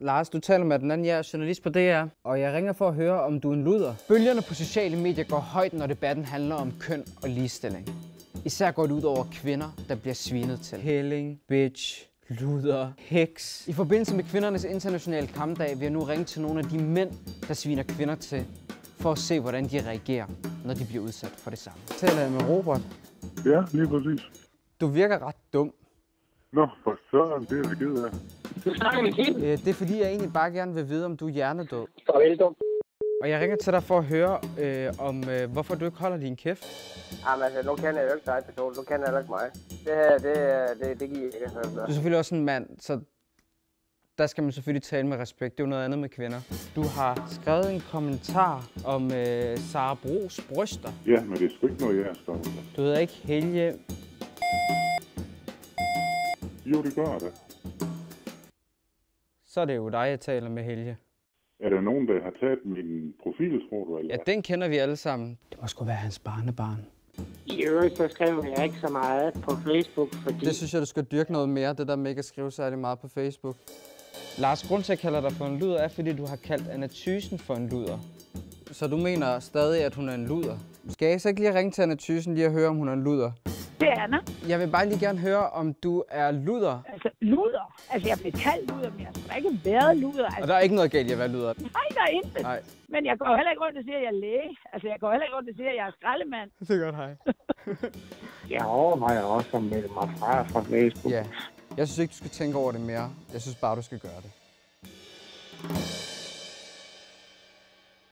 Lars, du taler med den anden, jeg er journalist på DR, og jeg ringer for at høre, om du er en luder. Bølgerne på sociale medier går højt, når debatten handler om køn og ligestilling. Især går det ud over kvinder, der bliver svinet til. Helling, bitch, luder, heks. I forbindelse med kvindernes internationale kampdag vil jeg nu ringe til nogle af de mænd, der sviner kvinder til, for at se, hvordan de reagerer, når de bliver udsat for det samme. Taler jeg med Robert. Ja, lige præcis. Du virker ret dum. Nå, for søren, det er jeg ked af. Du snakker med Kim. Øh, Det er fordi, jeg egentlig bare gerne vil vide, om du er hjernedød. Farvel, dum. Og jeg ringer til dig for at høre, øh, om øh, hvorfor du ikke holder din kæft. Jamen altså, nu kender jeg jo ikke dig person. Nu kender jeg heller ikke mig. Det her, det, det, det giver jeg ikke. Altså. Du er selvfølgelig også en mand, så der skal man selvfølgelig tale med respekt. Det er jo noget andet med kvinder. Du har skrevet en kommentar om øh, Sara Bros bryster. Ja, men det er sgu ikke noget, jeg har skrevet. Du hedder ikke Helge. Jo, det gør det. Så er det jo dig, jeg taler med Helge. Er der nogen, der har taget min profil, tror du? Eller? Ja, den kender vi alle sammen. Det må sgu være hans barnebarn. I øvrigt, så skriver jeg ikke så meget på Facebook, fordi... Det synes jeg, du skal dyrke noget mere, det der med ikke at skrive særlig meget på Facebook. Lars, grund til at jeg kalder dig for en luder, er fordi du har kaldt Anna Thysen for en luder. Så du mener stadig, at hun er en luder? Skal jeg så ikke lige ringe til Anna Thysen lige og høre, om hun er en luder? Det er Anna. Jeg vil bare lige gerne høre, om du er luder. Altså, luder. Altså, jeg blev kaldt luder, men jeg har ikke været luder. Og Altså, der er ikke noget galt i at være luder. nej, der er intet. Nej, Men jeg går heller ikke rundt og siger, at jeg er læge. Altså, jeg går heller ikke rundt og siger, at jeg er skraldemand. det er godt, hej. Jeg overvejer også at melde mig fra fra Facebook. Ja, jeg synes ikke, du skal tænke over det mere. Jeg synes bare, du skal gøre det.